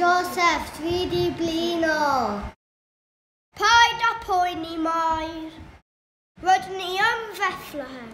Joseph, dwi di blino. Paid a poeni mair, rydyn ni yn Bethlehem.